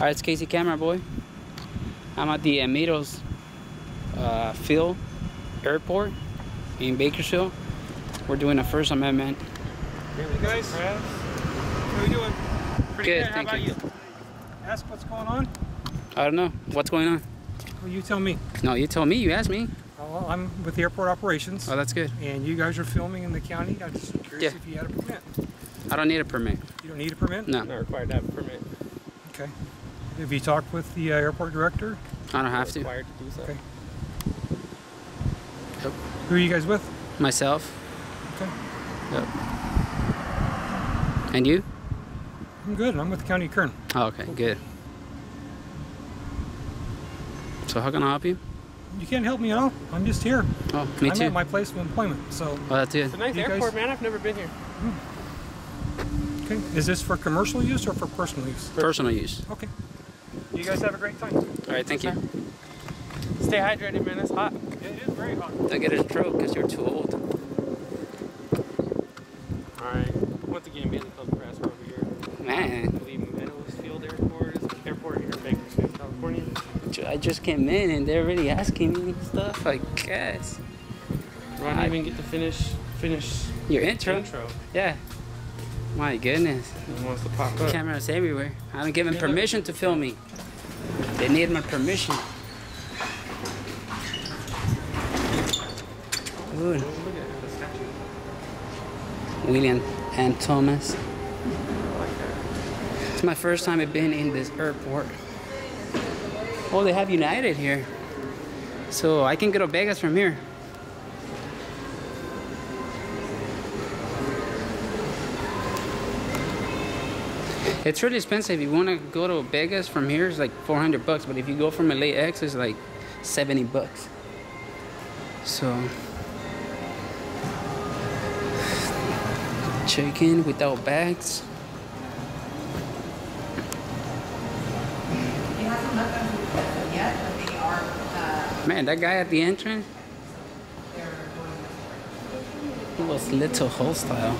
Alright, it's KC Camera Boy. I'm at the Meadows uh, Field Airport in Bakersfield. We're doing a First Amendment. Hey guys, how are you doing? Pretty Good, good. How thank about you. you? Ask what's going on? I don't know. What's going on? Well, you tell me. No, you tell me. You asked me. Uh, Well, I'm with the airport operations, Oh, that's good. and you guys are filming in the county. I'm just curious Yeah. if you had a permit. I don't need a permit. You don't need a permit? No, Not required to have a permit. Okay. Have you talked with the uh, airport director? I don't have to. Required to do so. Okay. Yep. Who are you guys with? Myself. Okay. Yep. And you? I'm good. I'm with county Kern. Oh, okay, good. So how can I help you? You can't help me at all. I'm just here. Oh, me I'm too. at my place of employment. So, Oh, that's good. It's a nice You airport, guys- man. I've never been here. okay. Is this for commercial use or for personal use? Personal use. Okay. You guys have a great time. All right, thank you. Stay hydrated, man. It's hot. It is very hot. Don't get a stroke because you're too old. All right. Once again, Bailey Public Press over here. Man, believe Meadows Field Airport is an airport here in Bakersfield, California. I just came in and they're already asking me stuff. I guess. Ron I- didn't even get to finish finish Your intro? intro. Yeah. My goodness. He wants to pop up. Cameras everywhere. I don't give them permission to film me. They need my permission. Statue. William and Thomas. It's my first time I've been in this airport. Oh, they have United here. So I can go to Vegas from here. It's really expensive. If you want to go to Vegas from here, it's like 400 bucks. But if you go from LAX, it's like 70 bucks. So, check in without bags. He hasn't left them as of yet, but they are, uh, Man, that guy at the entrance, he was little hostile.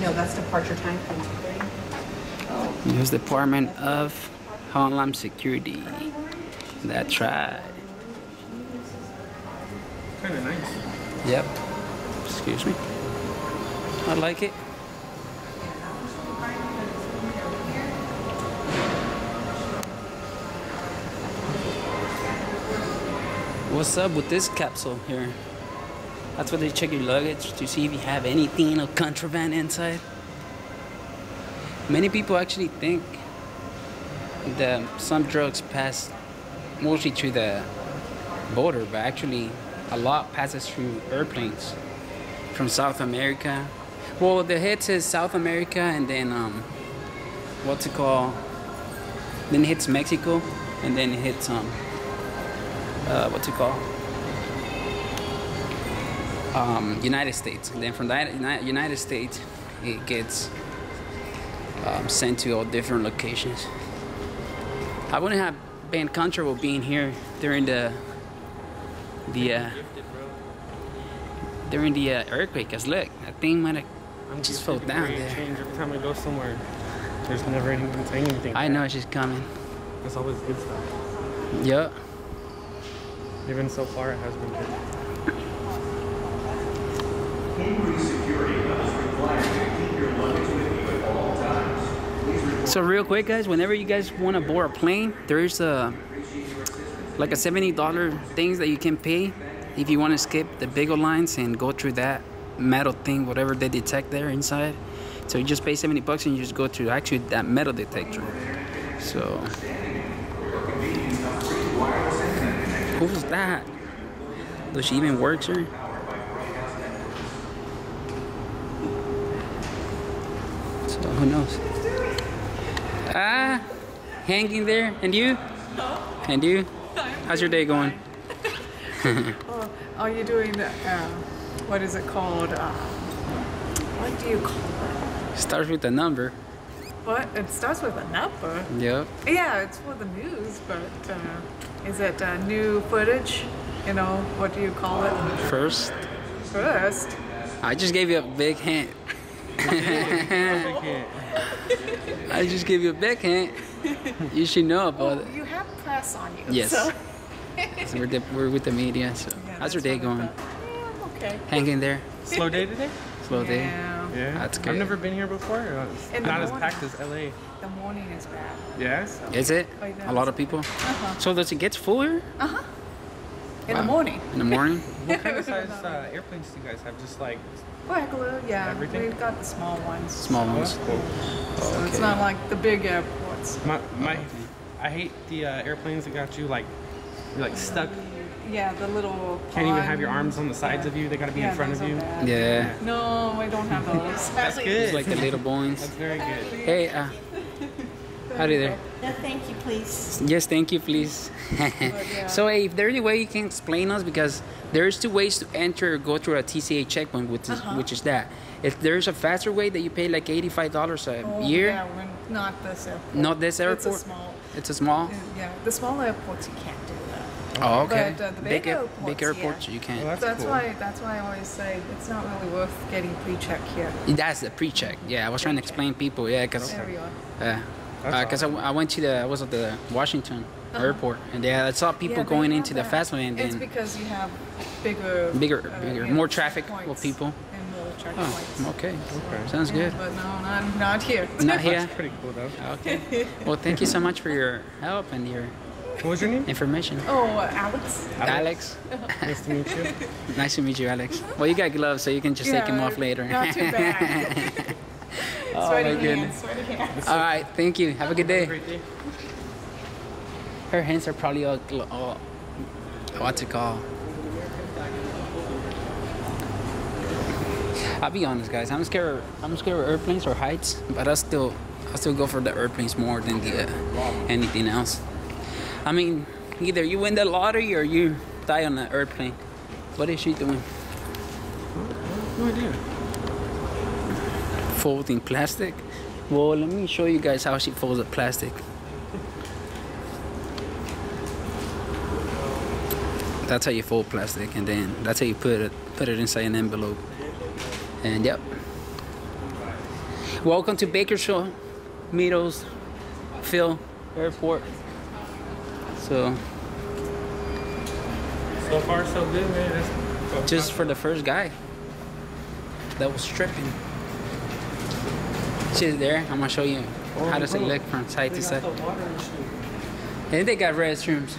No, that's departure time from two thirty. U.S. Department of Homeland Security. That's right. Kind of nice. Yep. Excuse me. I like it. What's up with this capsule here? That's where they check your luggage to see if you have anything of contraband inside. Many people actually think that some drugs pass mostly through the border, but actually a lot passes through airplanes from South America. Well, the hit says South America, and then um, what's it called? Then it hits Mexico, and then it hits um, uh, what's it called? Um, United States, and then from that United States, it gets um, sent to all different locations. I wouldn't have been comfortable being here during the the uh, during the uh, earthquake. Cause look, that thing might have I'm just gifted fell to down there. Change every time I go somewhere. There's never anyone saying anything. I know she's coming. It's always good stuff. Yup. Even so far, it has been good. Increased security levels required to keep your luggage with you at all times. Please report So real quick, guys, whenever you guys want to board a plane, there's a like a seventy dollar things that you can pay if you want to skip the big lines and go through that metal thing, whatever they detect there inside. So you just pay seventy bucks and you just go through actually that metal detector. So who's that? Does she even work here? So who knows? Ah, hanging there. And you? And you? How's your day going? Oh, are you doing, uh, what is it called? Uh, what do you call it? Starts with a number. What? It starts with a number. Yep. Yeah, it's for the news, but uh, is it uh, new footage? You know, what do you call it? First, First. I just gave you a big hint. I just gave you a big hint. You should know about it. You have press on you. Yes. So. So we're, the, we're with the media. So Yeah, how's your day going? Yeah, I'm okay. Hanging there. Slow day today? Slow day. Yeah. Yeah. That's good. I've never been here before. Uh, It's In the not as packed as LA. The morning is bad. Yeah. Is it? Oh, A lot of people. Uh-huh. So does it get fuller In Wow. the morning. in the morning? What kind of size uh, airplanes do you guys have? Just like Regular, yeah. Everything? We've got the small ones. Small oh, ones. that's cool. So it's not like the big airports. My, my, I hate the uh, airplanes that got you like, you're like stuck. Yeah, the little. Can't even have your arms on the sides Yeah. of you. They got to be yeah, in front of you. bad. Yeah. No, I don't have those. That's good. It's like the little Boeings. That's very good. Hey, uh, howdy there. No, thank you, please. Yes, thank you, please. So, hey, if there's any way you can explain us, because there's two ways to enter or go through a TSA checkpoint, which is, Uh-huh. which is that. If there's a faster way that you pay like $85 a Oh, year, Yeah, we're not this airport. not this airport? It's a small. it's a small. Yeah, the small airports you can't do that. Oh, okay. But, uh, the big, big airports, big airports, you Well, can. that's, That's cool. why. That's why I always say it's not really worth getting pre-check here. That's the pre-check. Yeah, I was trying to explain people. Yeah, because There we are. Yeah. That's Because I, I went to the I was at the Washington airport and yeah I saw people Uh-huh. Yeah, going have into the fast lane and It's because you have bigger, Bigger- uh, bigger- more traffic with people. oh okay Okay. sounds Yeah, good But no, not not here. not here That's pretty cool though. okay well thank you so much for your help and your What was your name? information oh, uh, Alex. Alex Nice to meet you. nice to meet you Alex well you got gloves so you can just take them off later Not too bad. oh sweaty my hands. goodness Sweaty hands. all right thank you have a good day day. her hands are probably all, gl- all what's it called I'll be honest, guys. I'm scared. I'm scared of airplanes or heights, but I still, I still go for the airplanes more than the uh, anything else. I mean, either you win the lottery or you die on an airplane. What is she doing? No idea. Folding plastic. Well, let me show you guys how she folds the plastic. That's how you fold plastic, and then that's how you put it put it inside an envelope. And yep. Welcome to Bakersfield, Meadows, Field Airport. So So far, so good, man. That's just for the first guy that was stripping. She's there. I'm gonna show you how does it look from side to side. And they got restrooms.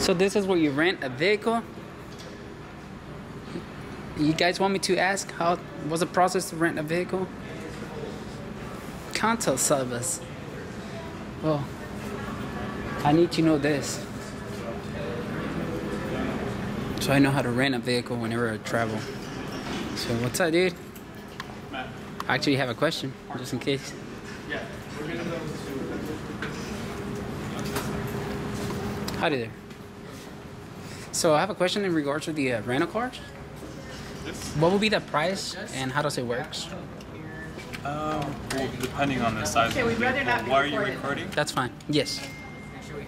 So this is where you rent a vehicle. You guys want me to ask how was the process to rent a vehicle? Contact service. Well, I need to know this. So I know how to rent a vehicle whenever I travel. So what's up, dude? I actually have a question, just in case. Yeah. Howdy there. So I have a question in regards to the uh, rental cars. What would be the price and how does it work? Um, well, depending on the size Okay, of the we'd rather vehicle. not Why are you recording? That's fine. Yes.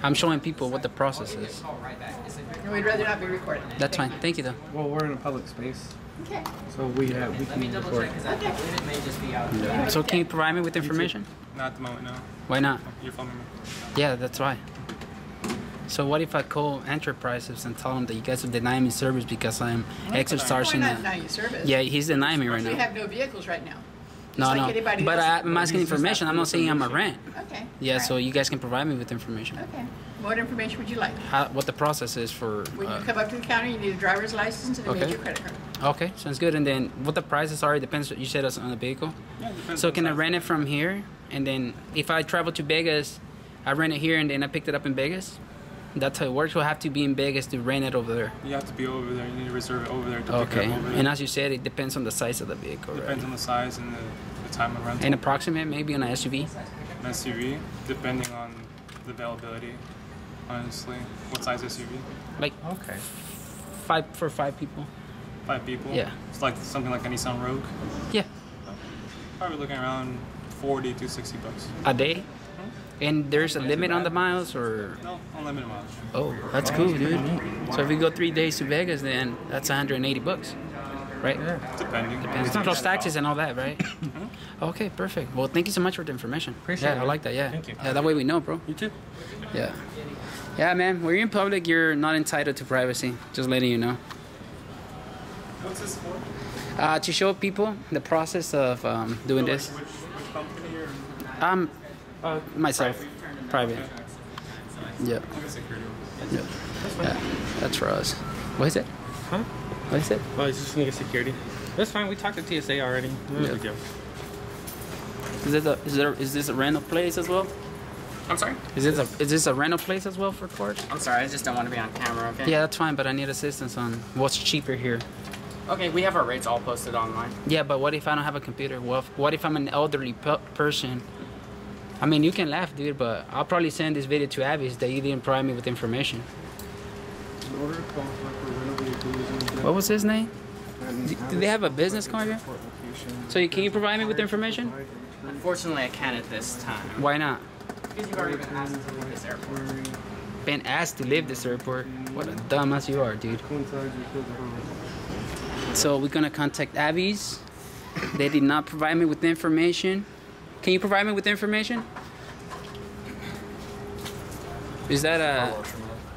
I'm showing people what the process is. We'd rather not be recorded. That's fine. Thank you though. Well, we're in a public space, Okay. so we have we can record. So can you provide me with information? Not at the moment, no. Why not? You're filming me. Yeah, that's why. So what if I call enterprises and tell them that you guys are denying me service because I'm We're exercising not denying you service. Yeah, he's denying me right now. We now. have no vehicles right now. Just No, like no. But. I, I'm asking information. I'm not saying I'm a rent. Okay. Yeah, all so you guys can provide me with information. Okay. What information would you like? How, what the process is for... When you uh, come up to the counter, you need a driver's license and a Okay. major credit card. Okay, sounds good. And then what the prices are, it depends. You said it's on the vehicle. Yeah, depends So on can I rent it from here? And then if I travel to Vegas, I rent it here and then I picked it up in Vegas? That's how it works. We'll have to be in Vegas to rent it over there. You have to be over there. You need to reserve it over there to pick Okay. it up over there. And as you said, it depends on the size of the vehicle, It Depends right? on the size and the, the time of rental. An approximate, maybe on an SUV. An SUV, depending on the availability. Honestly, what size SUV? Like Okay. five for five people. Five people. Yeah. It's like something like a Nissan Rogue. Yeah, Probably looking around 40 to 60 bucks. a day. Mm-hmm. And there's a limit on the miles, or No, unlimited mileage. oh, that's cool, dude. So if we go three days to Vegas, then that's 180 bucks. Right? Yeah. Depending. Depends. It's Plus taxes and all that, right? okay, perfect. Well, thank you so much for the information. Appreciate yeah, it. I like that. Yeah. Thank you. Yeah, that way we know, bro. You too. Yeah. Yeah, man. When you're in public, you're not entitled to privacy. Just letting you know. What's this for? Uh, to show people the process of um, doing this. Which, which company or Um, Uh, myself, private. Yeah. like a? Yeah. yeah. That's for us. What is it? Huh? What is it? Oh, he's just gonna get security. That's fine. We talked to TSA already. No Yeah. big deal. Is this a is there is this a rental place as well? I'm sorry? Is this a is this a rental place as well for cars? I'm sorry, I just don't want to be on camera, okay? Yeah, that's fine, but I need assistance on what's cheaper here. Okay, we have our rates all posted online. Yeah, but what if I don't have a computer? What if, what if I'm an elderly pe- person? I mean, you can laugh, dude, but I'll probably send this video to Avis that you didn't provide me with information. What was his name? Do, do they have a business card here? So you, can you provide me with information? Unfortunately, I can't at this time. Why not? Because you've already been asked to leave this airport. Been asked to leave this airport. What a dumbass you are, dude. Coincides with physical. So we're gonna contact Avis. They did not provide me with the information. Can you provide me with the information? Is that a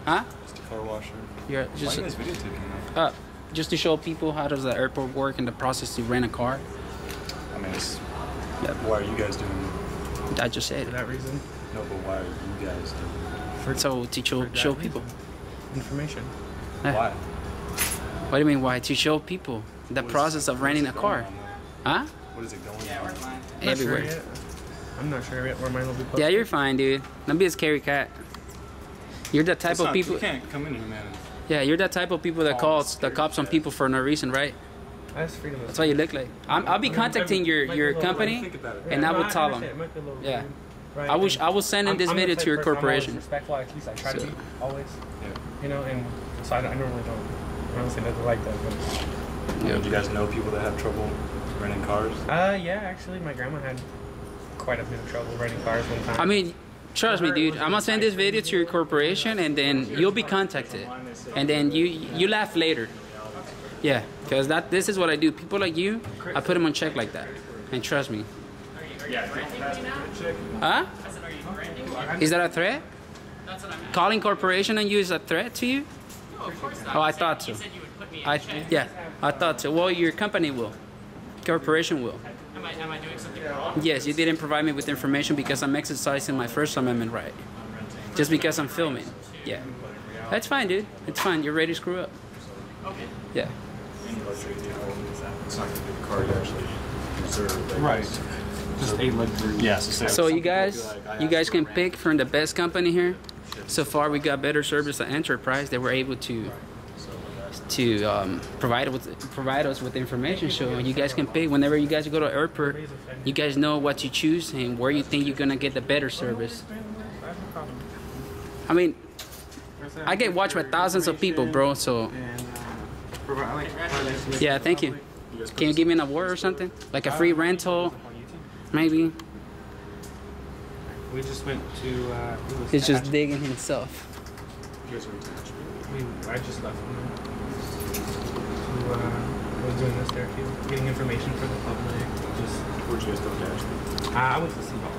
huh? Just a car washer. You're Why are you guys videotaping that? uh, just to show people how does the airport work and the process to rent a car. I mean, it's, Yeah. why are you guys doing it? I just said For that reason. No, but why are you guys doing For So to show for show people. information. Yeah. Why? What do you mean why? To show people the What is- process of renting a car. Huh? What is it going Yeah, on? we're fine. Not Everywhere. Sure yet. I'm not sure yet where mine will be posted. Yeah, you're fine, dude. Don't be a scary cat. You're the type It's of not- people. You can't come in here, man. Yeah, you're that type of people that calls the cops on people for no reason, right? That's freedom. That's what you look like. I'm, I'll be contacting your your company, and I will tell them. It might be a little Yeah. right? I wish I will send in I'm- this I'm video to your person, I'm corporation. respectful, at least I try to be always. Yeah. You know, and so I, don't I don't. Honestly, nothing like that. But Yeah. Do you guys know people that have trouble renting cars? Uh, yeah, actually, my grandma had quite a bit of trouble renting cars one time. I mean, trust me, dude. I'm gonna send this video to your corporation, and then you'll be contacted, and then you you laugh later. Yeah, because that this is what I do. People like you, I put them on check like that, and trust me. Huh? Is that a threat? Calling corporation on you is a threat to you? Oh, I thought so. I yeah, I thought so. Well, your company will, corporation will. Am I, am I doing something wrong? Yes, you didn't provide me with information because I'm exercising my First Amendment right. Just because I'm filming. Yeah. That's fine, dude. It's fine. You're ready to screw up. Yeah. It's not gonna be the car you actually reserve. Right. Just a luxury. Yeah. So, So you guys, be like, I you guys can pick from the best company here. So far, we got better service at Enterprise. They were able to to um, provide with provide us with information. So you guys can pick whenever you guys go to airport. You guys know what to choose and where you think you're gonna get the better service. I mean, I get watched by thousands of people, bro. So And, provide, like, provide yeah, thank you. Can you give me an award or something? Like a free rental, maybe? We just went to. Uh, He's just digging himself. You guys were attached. We, I just left them. Uh, was doing this there too, getting information for the public. Just, Where'd you guys go attached? uh, I went to City Hall.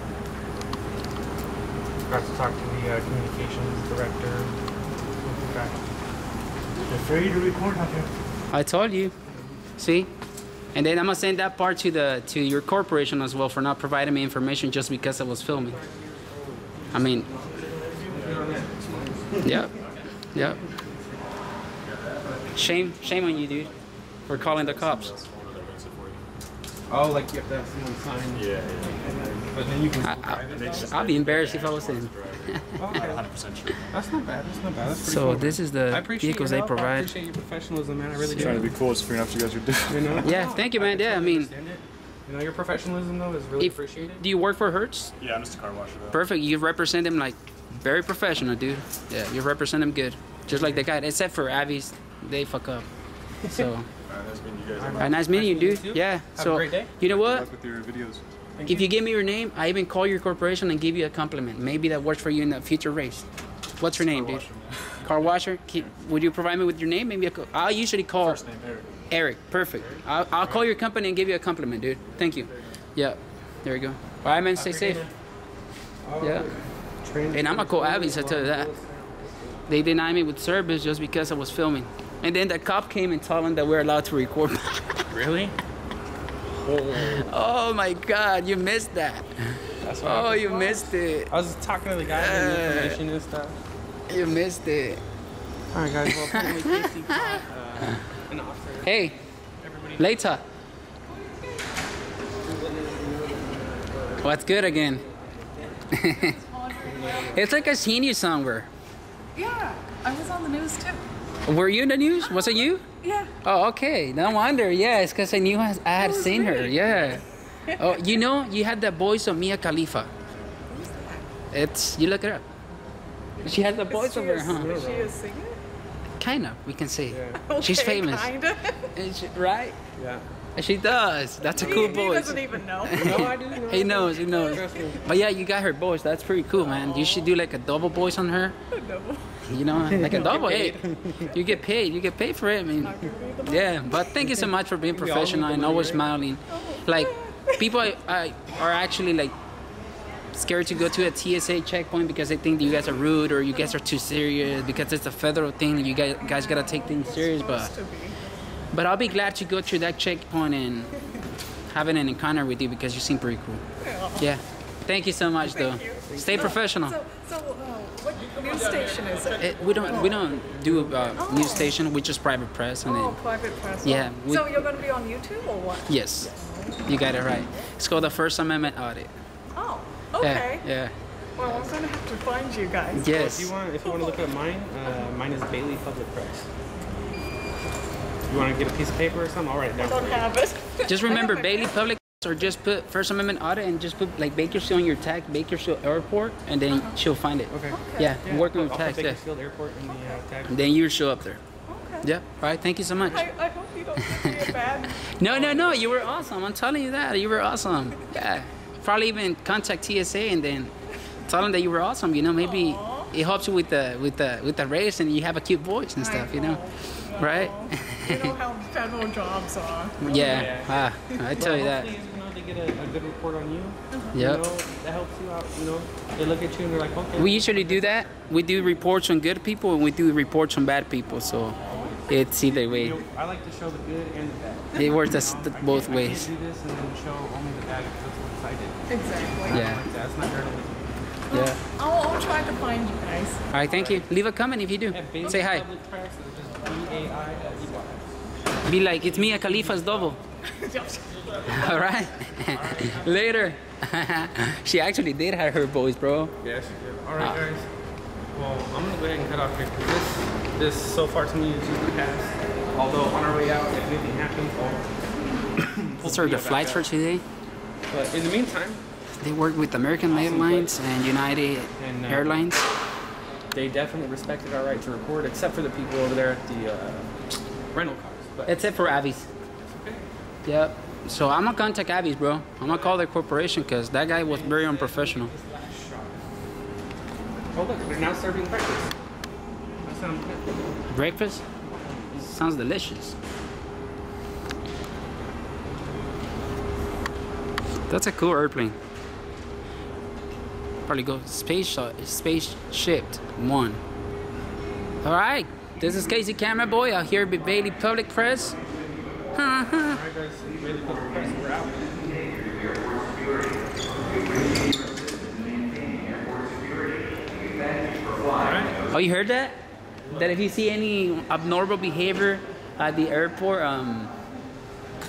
Got to talk to the uh, communications director. Okay. You're free to record out here. I told you. See? And then I'm gonna send that part to the to your corporation as well for not providing me information just because I was filming. I mean, yep, yep. Shame, shame on you, dude, for calling the cops. Oh, like you have to have someone sign. Yeah, yeah. But then you can. I, I, I'd be embarrassed if I was in. Oh, okay. 100% sure. That's not bad. That's not bad. That's pretty So cool. this is I the appreciate vehicles your they help. I provide. appreciate your professionalism, man. I really do. Trying to be cool. It's figuring out what you guys are doing. You know? Yeah, thank you, man. Yeah, I mean, Understand. You know, your professionalism though is really if appreciated. do you work for Hertz? Yeah, I'm just a car washer though. Perfect. You represent him like very professional, dude. Yeah, you represent him good. Just like the guy, except for Avis, they fuck up. So, Alright, that's you guys. all right, nice meeting you, dude. too. Yeah. Have a so, great day. you know what? with your videos. If you give me your name, I even call your corporation and give you a compliment. Maybe that works for you in the future race. What's your name, dude? washer. Car washer. Keep, would you provide me with your name? Maybe I could, I'll usually call. First name Eric. Eric, perfect. I'll, I'll call your company and give you a compliment, dude. Thank you. Yeah, there you go. All right, man. Stay safe. Yeah. And I'm gonna call Avis. I tell you that. They denied me with service just because I was filming. And then the cop came and told him that we're allowed to record. Really? oh my God, you missed that. That's what Oh, I, you missed it. I was talking to the guy getting Uh, information and stuff. You missed it. All right, guys. Well, Casey got uh, an offer. Hey, Everybody later. What's good again? it's like I seen you somewhere. Yeah, I was on the news too. Were you in the news? Was it you? Yeah. Oh, okay. No wonder. Yeah, it's because I knew I, I had seen her. Yeah. Oh, you know, you had the voice of Mia Khalifa. It's you look it up. She has the voice of her, huh? Is she a singer? Kind of. We can say. She's Okay, famous, Kinda. She- right? Yeah. She does. That's a he, cool he voice. doesn't even know. No, I do know. He knows, he knows. But yeah, you got her voice. That's pretty cool, man. You should do like a double voice on her. no. You know, like a double. Hey, you get paid. You get paid for it. I mean, yeah. But thank you so much for being professional and always smiling. Like people I, I, are actually like scared to go to a TSA checkpoint because they think you guys are rude or you guys are too serious because it's a federal thing. You guys, guys gotta take things serious. But but I'll be glad to go through that checkpoint and having an encounter with you because you seem pretty cool. Yeah. Thank you so much, though. You. Stay So- professional. So, so uh, what news station is it? It, we don't we don't do a uh, news station. We just private press and oh, then private press. Yeah, we- so you're going to be on YouTube or what? yes, you got it right. It's called the First Amendment audit. Oh, Yeah, okay. yeah, Well, I'm going to have to find you guys. Yes. If you want, if you want to look at mine, uh, mine is Bailey Public Press. You want to get a piece of paper or something? I'll I don't have it. Just remember Bailey Public or just put First Amendment audit and just put like Bakersfield on your tag, Bakersfield Airport, and then she'll find it. Okay. Yeah, Yeah, working with put tags. Yeah. Bakersfield Airport in the uh, tag. And then you show up there. Okay. Yeah. All right. Thank you so much. I, I hope you don't give me a bad. No, no, no. You were awesome. I'm telling you that. You were awesome. Yeah. Probably even contact TSA and then tell them that you were awesome. You know, maybe it helps you with the with the with the race and you have a cute voice and stuff. You know, right? You know how federal jobs are. yeah. Ah, I tell you that. You know, they get a, a good report on you. Yep. You know, that helps you out. You know, they look at you and they're like, okay. We usually do that. We do reports on good people and we do reports on bad people. So it's either way. You know, I like to show the good and the bad. It works as You know, th- both can't, ways. I can't do this and then show only the bad because that's what I did. Exactly. Yeah. Like that. It's not journalism. Yeah. I'll, I'll try to find you guys. All right. Thank you. Leave a comment if you do. Yeah, Say hi. Public Press is just B-A-I-L-E-Y. Be like, it's me, Mia Khalifa's double. All right. Later. she actually did have her voice, bro. Yes. All right, guys. Well, I'm gonna go ahead and cut off here because this, this so far to me is just the past. Although on our way out, if anything happens, I'll. Those are the flights for today. But in the meantime, They work with American Airlines and United And, uh, Airlines. they definitely respected our right to record, except for the people over there at the uh, rental cars. But it for Avis. Yep. So I'm gonna contact Avis, bro. I'm gonna call their corporation because that guy was very unprofessional. oh look, they're now serving breakfast. That sounds good. Breakfast? Sounds delicious. That's a cool airplane. Probably go space shot, space shipped one. All right, this is KC Camera Boy out here with Bailey Public Press. All right, guys. Really cool. We're out. Oh, you heard that? That if you see any abnormal behavior at the airport, um,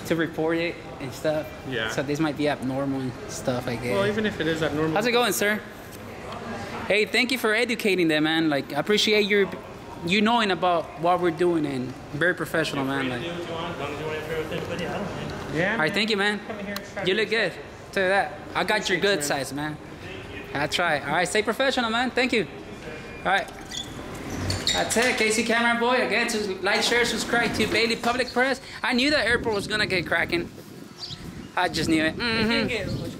to report it and stuff. Yeah. So this might be abnormal and stuff, I guess. Well, even if it is abnormal. How's it going, sir? Hey, thank you for educating them, man. Like, I appreciate your, you knowing about what we're doing and very professional, man. Like, Yeah. all right, thank you, man. You look good. Tell you that. I got your good size, man. I try. All right, stay professional, man. Thank you. All right. That's it, KC Camera Boy. Again, to like, share, subscribe to Bailey Public Press. I knew that airport was gonna get cracking. I just knew it. Mhm.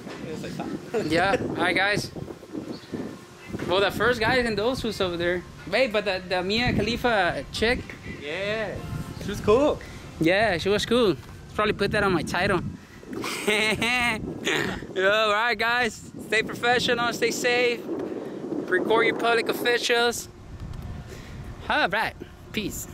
Yeah. All right, guys. Well, the first guy in those who's over there. Wait, but the, the Mia Khalifa chick, Yeah. She was cool. Yeah, she was cool. Probably put that on my title. All right, guys. Stay professional, stay safe. Record your public officials. All right, peace.